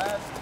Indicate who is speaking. Speaker 1: last